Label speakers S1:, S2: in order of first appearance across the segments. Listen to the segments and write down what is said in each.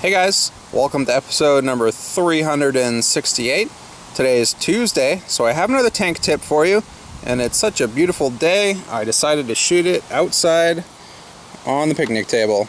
S1: Hey guys, welcome to episode number 368. Today is Tuesday, so I have another tank tip for you, and it's such a beautiful day, I decided to shoot it outside on the picnic table.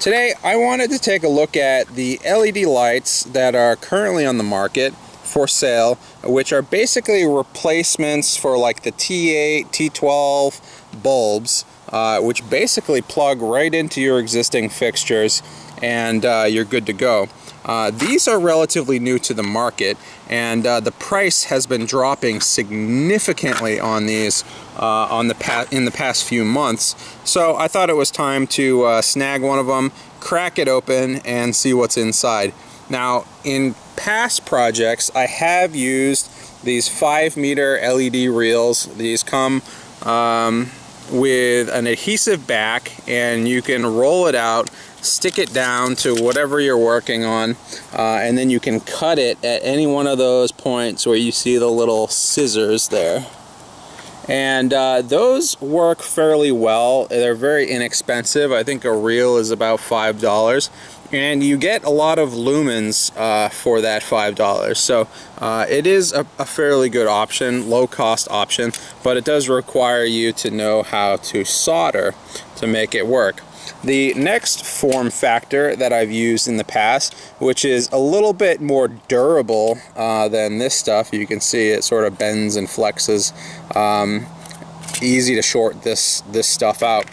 S1: Today, I wanted to take a look at the LED lights that are currently on the market for sale, which are basically replacements for like the T8, T12 bulbs, uh, which basically plug right into your existing fixtures and uh, you're good to go. Uh, these are relatively new to the market and uh, the price has been dropping significantly on these uh, on the in the past few months. So I thought it was time to uh, snag one of them, crack it open and see what's inside. Now in past projects I have used these 5 meter LED reels. These come um, with an adhesive back and you can roll it out stick it down to whatever you're working on uh, and then you can cut it at any one of those points where you see the little scissors there. And uh, those work fairly well. They're very inexpensive. I think a reel is about five dollars. And you get a lot of lumens uh, for that five dollars. So uh, it is a, a, fairly good option low cost option but it does require you to know how to solder to make it work the next form factor that I've used in the past which is a little bit more durable uh, than this stuff you can see it sort of bends and flexes um, easy to short this this stuff out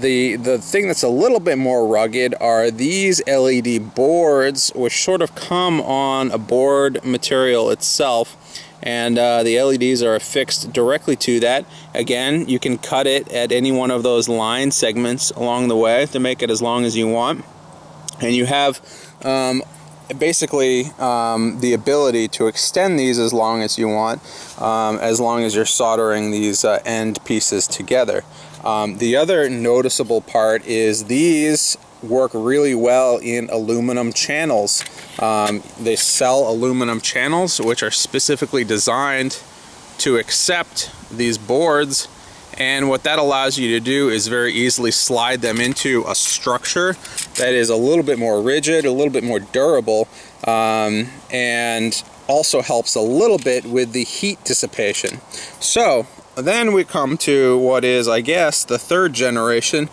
S1: the the thing that's a little bit more rugged are these LED boards which sort of come on a board material itself and uh, the LEDs are affixed directly to that. Again, you can cut it at any one of those line segments along the way to make it as long as you want. And you have um, basically um, the ability to extend these as long as you want, um, as long as you're soldering these uh, end pieces together. Um, the other noticeable part is these work really well in aluminum channels. Um, they sell aluminum channels which are specifically designed to accept these boards and what that allows you to do is very easily slide them into a structure that is a little bit more rigid, a little bit more durable, um, and also helps a little bit with the heat dissipation. So then we come to what is, I guess, the third generation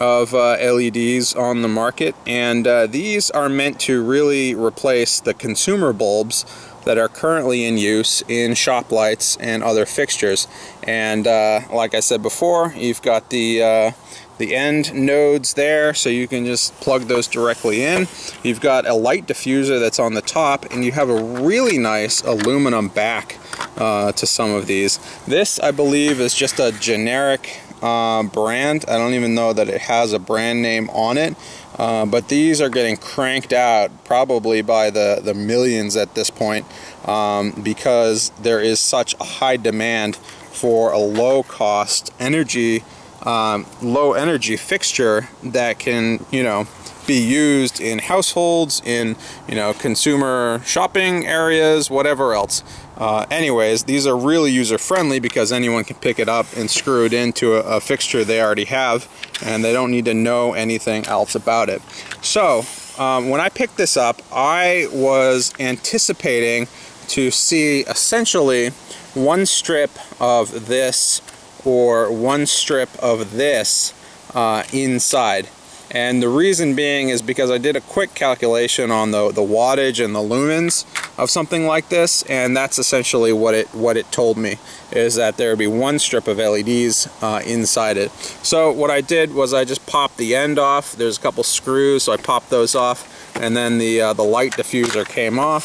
S1: of uh, LEDs on the market and uh, these are meant to really replace the consumer bulbs that are currently in use in shop lights and other fixtures and uh, like I said before you've got the uh, the end nodes there so you can just plug those directly in. You've got a light diffuser that's on the top and you have a really nice aluminum back uh, to some of these. This I believe is just a generic uh, brand. I don't even know that it has a brand name on it. Uh, but these are getting cranked out probably by the, the millions at this point um, because there is such a high demand for a low cost energy um, low energy fixture that can, you know, be used in households, in, you know, consumer shopping areas, whatever else. Uh, anyways, these are really user friendly because anyone can pick it up and screw it into a, a, fixture they already have and they don't need to know anything else about it. So, um, when I picked this up, I was anticipating to see essentially one strip of this or one strip of this uh, inside. And the reason being is because I did a quick calculation on the, the wattage and the lumens of something like this, and that's essentially what it what it told me, is that there would be one strip of LEDs uh, inside it. So what I did was I just popped the end off. There's a couple screws, so I popped those off, and then the, uh, the light diffuser came off.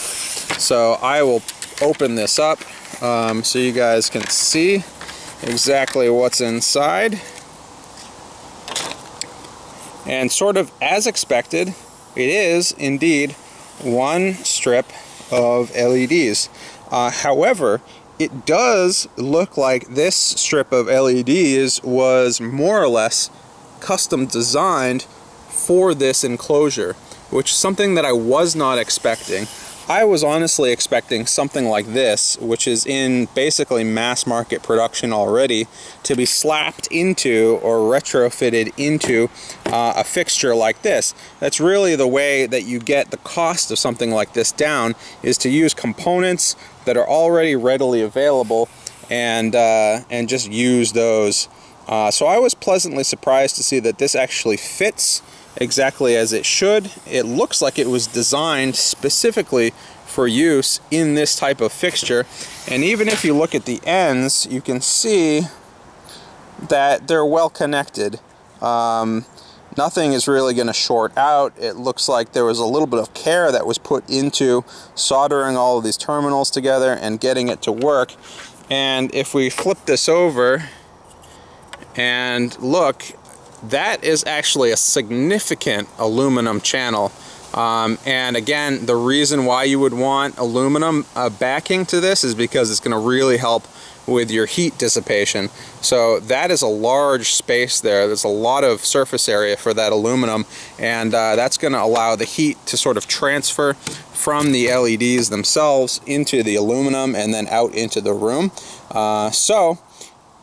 S1: So I will open this up um, so you guys can see exactly what's inside. And sort of as expected, it is indeed one strip of LEDs. Uh, however, it does look like this strip of LEDs was more or less custom designed for this enclosure, which is something that I was not expecting. I was honestly expecting something like this, which is in basically mass market production already, to be slapped into or retrofitted into uh, a fixture like this. That's really the way that you get the cost of something like this down, is to use components that are already readily available and, uh, and just use those. Uh, so I was pleasantly surprised to see that this actually fits exactly as it should. It looks like it was designed specifically for use in this type of fixture. And even if you look at the ends, you can see that they're well connected. Um, nothing is really going to short out. It looks like there was a little bit of care that was put into soldering all of these terminals together and getting it to work. And if we flip this over and look, that is actually a significant aluminum channel. Um, and again, the reason why you would want aluminum uh, backing to this is because it's going to really help with your heat dissipation. So that is a large space there. There's a lot of surface area for that aluminum and uh, that's going to allow the heat to sort of transfer from the LEDs themselves into the aluminum and then out into the room. Uh, so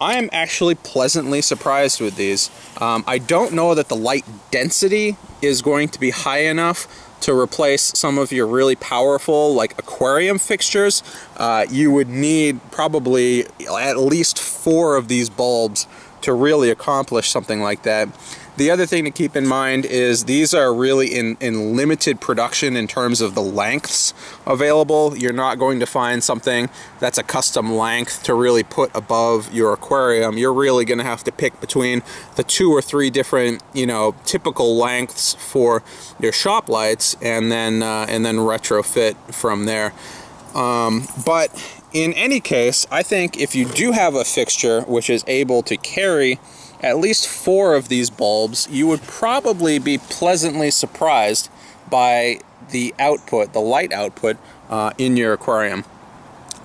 S1: I am actually pleasantly surprised with these. Um, I don't know that the light density is going to be high enough to replace some of your really powerful like aquarium fixtures. Uh, you would need probably at least four of these bulbs to really accomplish something like that. The other thing to keep in mind is these are really in, in limited production in terms of the lengths available. You're not going to find something that's a custom length to really put above your aquarium. You're really going to have to pick between the two or three different, you know, typical lengths for your shop lights and then, uh, and then retrofit from there. Um, but in any case, I think if you do have a fixture which is able to carry at least four of these bulbs, you would probably be pleasantly surprised by the output, the light output uh, in your aquarium.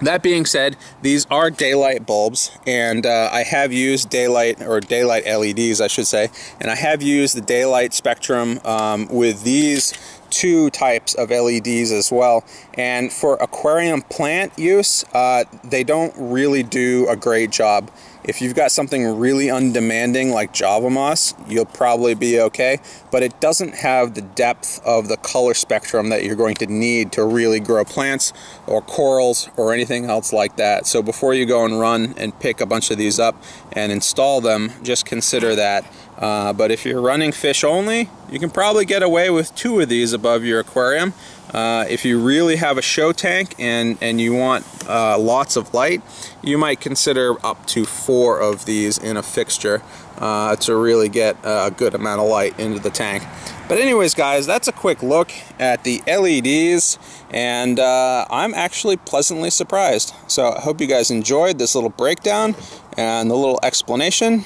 S1: That being said, these are daylight bulbs, and uh, I have used daylight, or daylight LEDs, I should say, and I have used the daylight spectrum um, with these two types of LEDs as well. And for aquarium plant use, uh, they don't really do a great job. If you've got something really undemanding like Java Moss, you'll probably be okay, but it doesn't have the depth of the color spectrum that you're going to need to really grow plants or corals or anything else like that. So before you go and run and pick a bunch of these up and install them, just consider that. Uh, but if you're running fish only, you can probably get away with two of these above your aquarium. Uh, if you really have a show tank and, and you want uh, lots of light, you might consider up to four of these in a fixture uh, to really get a good amount of light into the tank. But anyways guys, that's a quick look at the LEDs and uh, I'm actually pleasantly surprised. So I hope you guys enjoyed this little breakdown and the little explanation